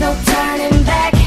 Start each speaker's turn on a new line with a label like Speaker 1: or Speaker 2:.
Speaker 1: no turning back